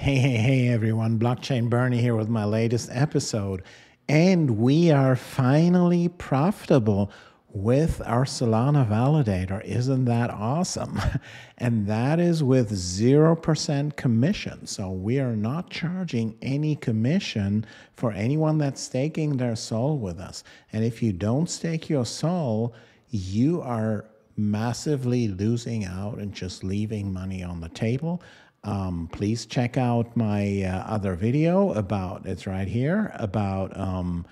Hey, hey, hey, everyone. Blockchain Bernie here with my latest episode. And we are finally profitable with our Solana validator. Isn't that awesome? And that is with 0% commission. So we are not charging any commission for anyone that's staking their SOL with us. And if you don't stake your SOL, you are massively losing out and just leaving money on the table. Um, please check out my uh, other video about it's right here about um,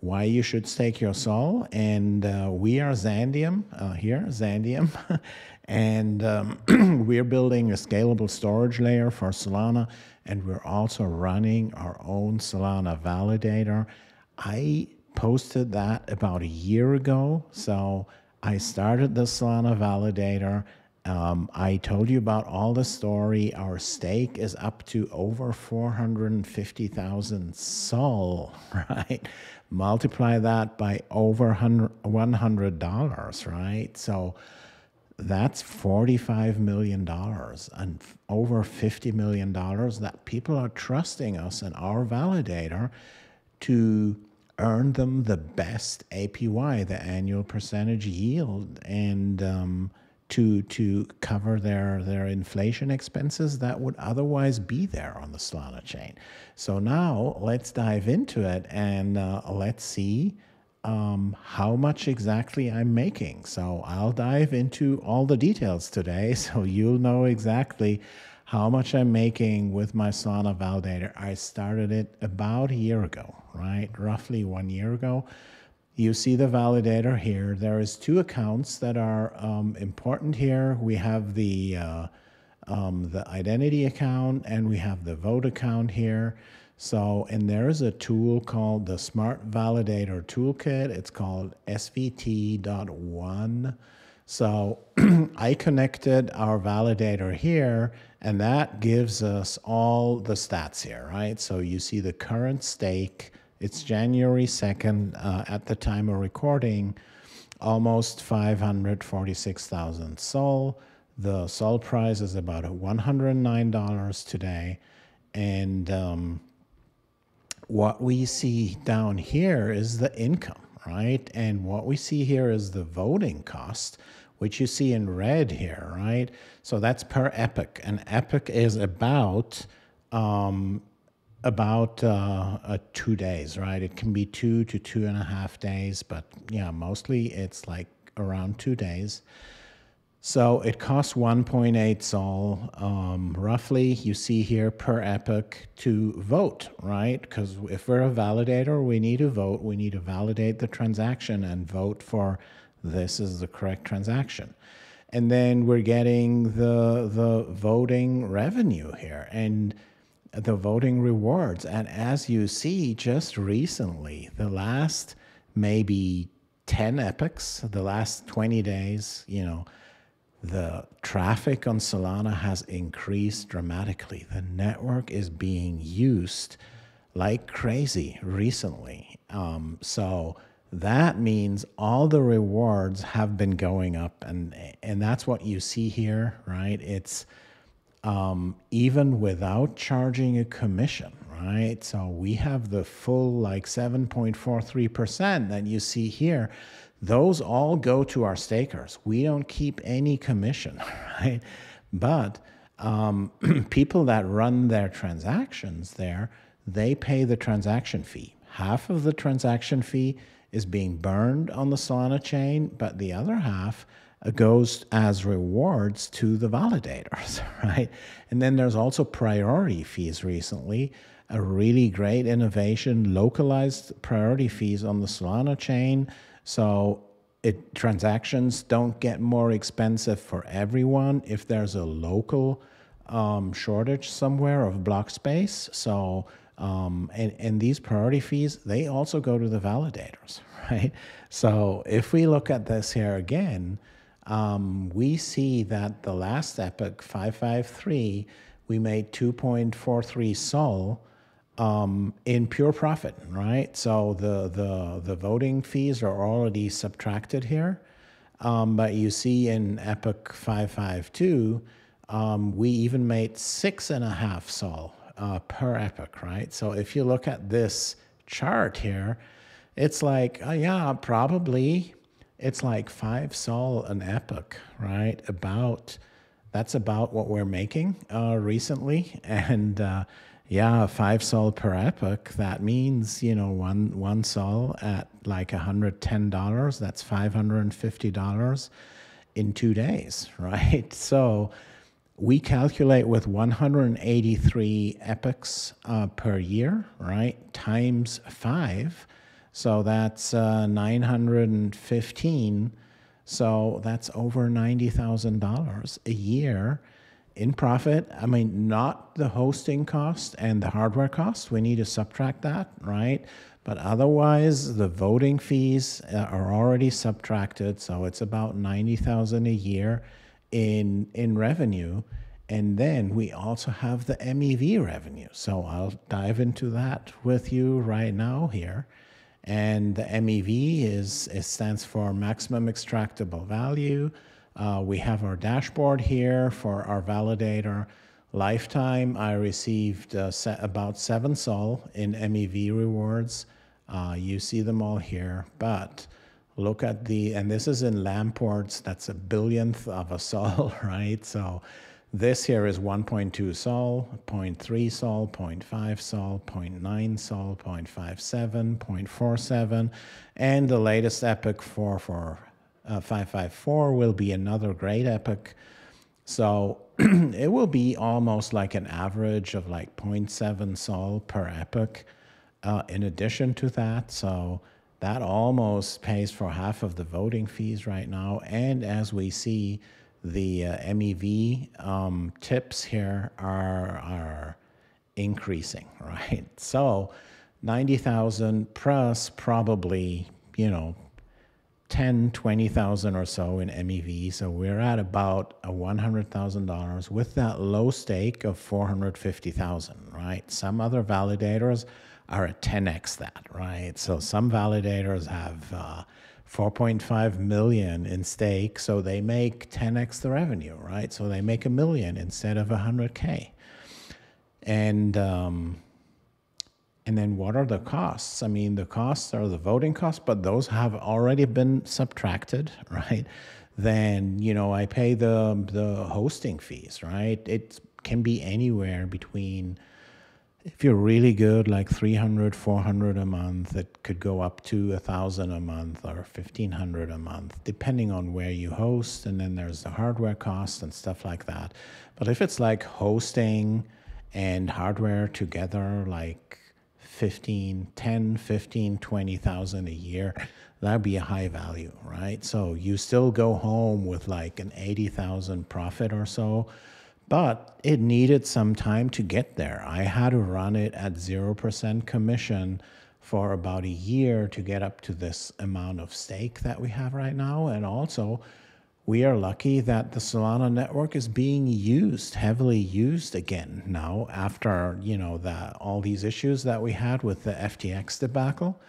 why you should stake your SOL. And uh, we are Xandeum uh, here, Xandeum. and um, we're building a scalable storage layer for Solana. And we're also running our own Solana validator. I posted that about a year ago. So I started the Solana validator. Um, I told you about all the story. Our stake is up to over 450,000 SOL, right? Multiply that by over $100, right? So that's $45 million and over $50 million that people are trusting us and our validator to earn them the best APY, the annual percentage yield, and um, to to cover their their inflation expenses that would otherwise be there on the Solana chain. So now let's dive into it and uh, let's see um, how much exactly I'm making. So I'll dive into all the details today, so you'll know exactly how much I'm making with my Solana validator. I started it about a year ago, right? Roughly one year ago. You see the validator here. There is two accounts that are um, important here. We have the uh, um, the identity account and we have the vote account here. So, and there is a tool called the Smart Validator Toolkit. It's called SVT.1. So I connected our validator here, and that gives us all the stats here, right? So you see the current stake. It's January 2nd uh, at the time of recording, almost 546,000 SOL. The SOL price is about $109 today. And um, what we see down here is the income, right? And what we see here is the voting cost which you see in red here, right? So that's per epoch. An epoch is about um, about uh, uh, two days, right? It can be two to two and a half days, but yeah, mostly it's like around two days. So it costs 1.8 sol, um, roughly. You see here per epoch to vote, right? Because if we're a validator, we need to vote. We need to validate the transaction and vote for this is the correct transaction. And then we're getting the, the voting revenue here and the voting rewards. And as you see, just recently, the last maybe 10 epochs, the last 20 days, you know, the traffic on Solana has increased dramatically. The network is being used like crazy recently. Um, so that means all the rewards have been going up and and that's what you see here right it's um, even without charging a commission right? So we have the full like 7.43% that you see here. Those all go to our stakers. We don't keep any commission right? But um, people that run their transactions there they pay the transaction fee. Half of the transaction fee is being burned on the Solana chain, but the other half goes as rewards to the validators, right? And then there's also priority fees recently, a really great innovation, localized priority fees on the Solana chain. So it transactions don't get more expensive for everyone if there's a local um, shortage somewhere of block space. So um, and, and these priority fees, they also go to the validators, right? So if we look at this here again, um, we see that the last epoch, 553, we made 2.43 sol um, in pure profit, right? So the, the, the voting fees are already subtracted here. Um, but you see in epoch 552, um, we even made six and a half sol uh, per epoch, right? So if you look at this chart here, it's like, uh, yeah, probably it's like five sol an epoch, right? About that's about what we're making uh, recently, and uh, yeah, five sol per epoch. That means you know one one sol at like hundred ten dollars. That's five hundred and fifty dollars in two days, right? So we calculate with 183 epochs uh, per year, right? Times five. So that's uh, 915. So that's over $90,000 a year in profit. I mean, not the hosting cost and the hardware cost. We need to subtract that, right? But otherwise, the voting fees uh, are already subtracted. So it's about 90,000 a year in in revenue. And then we also have the MEV revenue. So I'll dive into that with you right now here. And the MEV is stands for maximum extractable value. Uh, we have our dashboard here for our validator lifetime. I received uh, about seven sol in MEV rewards. Uh, you see them all here, but look at the, and this is in Lamports, that's a billionth of a sol, right? So this here is 1.2 sol, 0.3 sol, 0.5 sol, 0.9 sol, 0.57, 0.47, and the latest epoch 4 uh, 554 will be another great epoch. So it will be almost like an average of like 0.7 sol per epoch uh, in addition to that. So that almost pays for half of the voting fees right now. And as we see, the uh, MEV um, tips here are, are increasing, right? So 90,000 plus probably, you know, 10, 20,000 or so in MEV. So we're at about a $100,000 with that low stake of 450,000, right? Some other validators are at 10x that, right? So some validators have uh, 4.5 million in stake, so they make 10x the revenue, right? So they make a million instead of 100k. And um, and then what are the costs? I mean, the costs are the voting costs, but those have already been subtracted, right? Then you know I pay the the hosting fees, right? It can be anywhere between if you're really good like 300 400 a month it could go up to a thousand a month or 1500 a month depending on where you host and then there's the hardware cost and stuff like that. But if it's like hosting and hardware together like 15 10 15 20000 a year that'd be a high value right? So you still go home with like an 80000 profit or so but it needed some time to get there. I had to run it at 0% commission for about a year to get up to this amount of stake that we have right now. And also, we are lucky that the Solana network is being used, heavily used again now after, you know, the, all these issues that we had with the FTX debacle.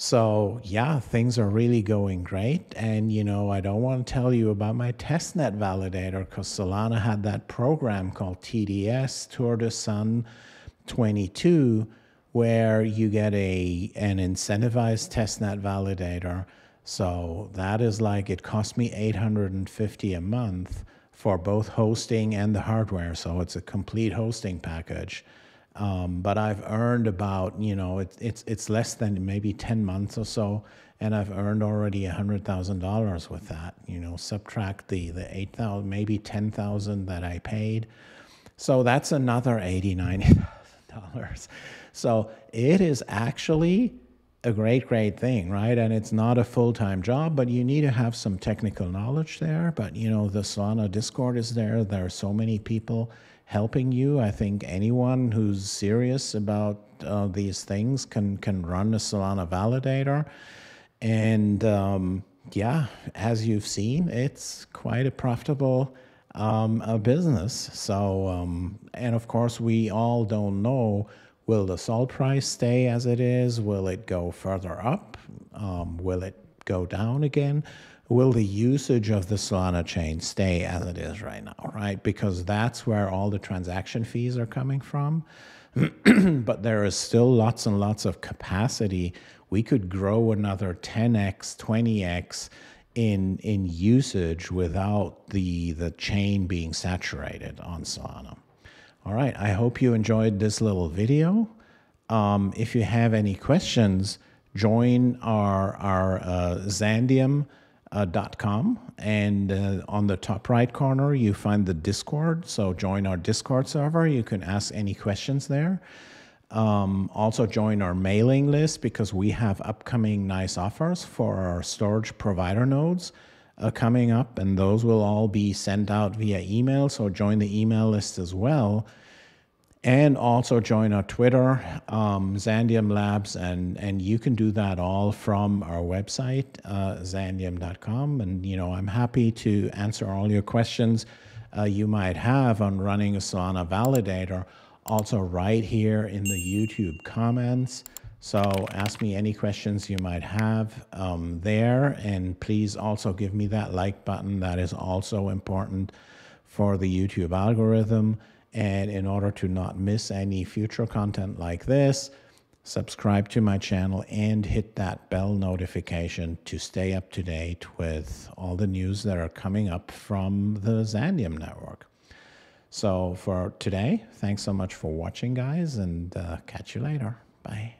So yeah, things are really going great. And you know, I don't want to tell you about my testnet validator because Solana had that program called TDS Tour de SOL 22, where you get a an incentivized testnet validator. So that is like it cost me 850 a month for both hosting and the hardware. So it's a complete hosting package. Um, but I've earned about you know it's it's it's less than maybe ten months or so, and I've earned already hundred thousand dollars with that. You know, subtract the the eight thousand, maybe ten thousand that I paid, so that's another eighty nine thousand dollars. So it is actually a great, great thing, right? And it's not a full time job, but you need to have some technical knowledge there. But you know, the Solana Discord is there. There are so many people helping you. I think anyone who's serious about uh, these things can can run a Solana validator, and um, yeah, as you've seen, it's quite a profitable um, a business. So, um, and of course, we all don't know. Will the SOL price stay as it is? Will it go further up? Um, will it go down again? will the usage of the Solana chain stay as it is right now, right? Because that's where all the transaction fees are coming from. but there is still lots and lots of capacity. We could grow another 10x, 20x in in usage without the the chain being saturated on Solana. All right, I hope you enjoyed this little video. Um, if you have any questions, join our our uh, Xandeum uh, and uh, on the top right corner you find the discord. So join our discord server. You can ask any questions there. Um, also join our mailing list because we have upcoming nice offers for our storage provider nodes uh, coming up and those will all be sent out via email so join the email list as well and also join our Twitter, um, Xandeum Labs, and and you can do that all from our website, uh, xandeum.com. And you know, I'm happy to answer all your questions uh, you might have on running a Solana validator. Also, right here in the YouTube comments. So ask me any questions you might have um, there, and please also give me that like button. That is also important for the YouTube algorithm. And in order to not miss any future content like this, subscribe to my channel and hit that bell notification to stay up to date with all the news that are coming up from the Xandeum network. So for today, thanks so much for watching, guys, and uh, catch you later. Bye.